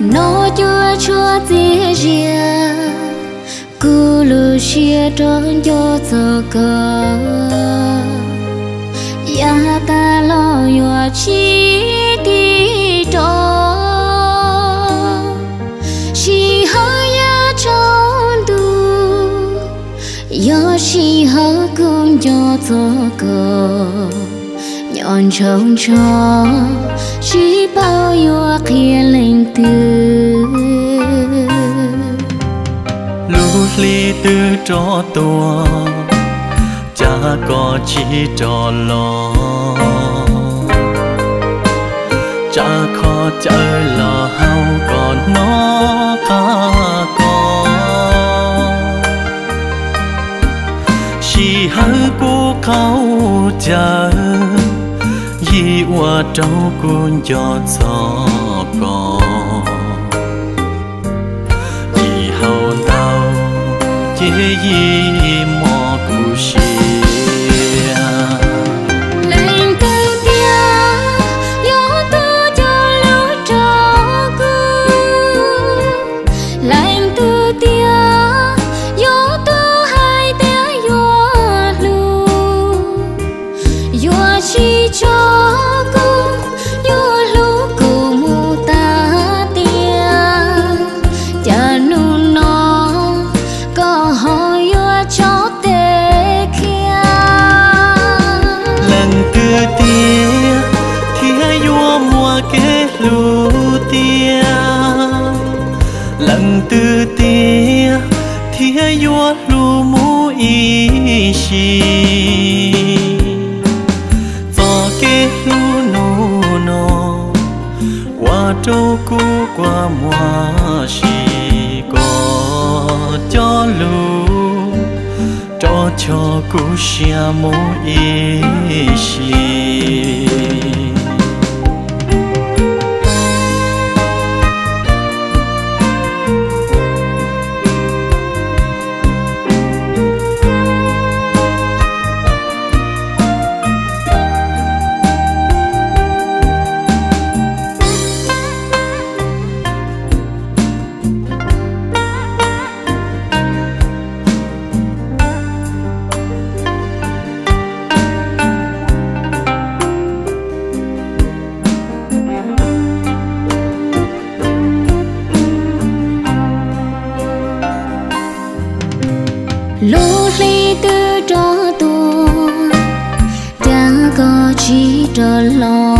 nó chưa cho dễ dàng cứ lu chia trốn cho giờ cơ ya ta lo yo chi ti đó chi hơi ya tròn tu. Yo chi hơi cũng cho giờ cơ nhọn trông cho chỉ bao yêu kia lên từ ly tư cho tua cha có chỉ cho lo. Cha khó chơi lo hao còn nó ca có chỉ hơi cô câu chờ qua trâu cuốn cho gió cò chỉ hầu tao chế gì mò cù lần thia yua lu mu y xì. Cho kế lu nô nô qua trâu cu qua mùa xì. Có cho lu cho cho cu xia mu y xì. Trở lo.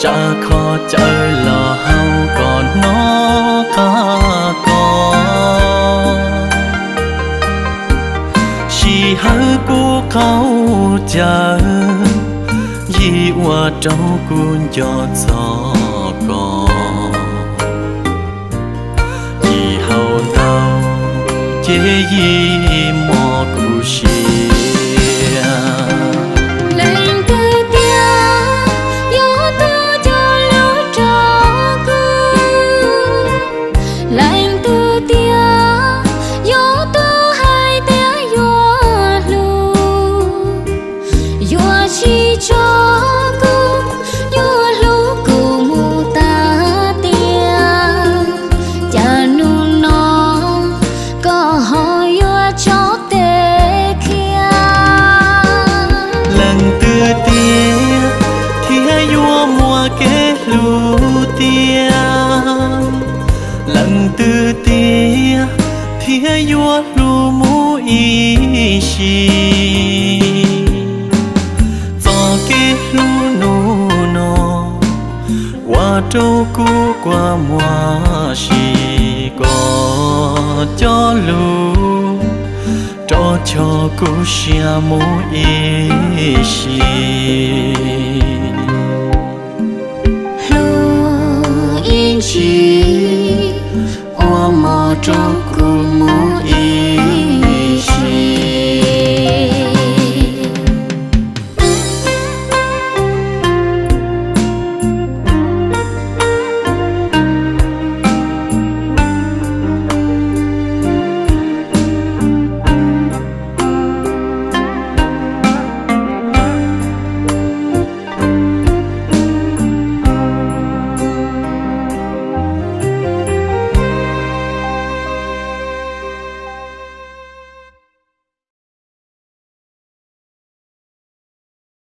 Cha khó chơi lo hao, còn nó ca có. Chỉ hư cô câu chờ yi qua trâu cuốn cho gió có dì hầu tao chế gì mò cụ xì. he yua lu mu i shi to ke lu nu no wa trâu cu qua mua shi có cho lu cho cho cu xia mu i shi lu in shi 我莫中。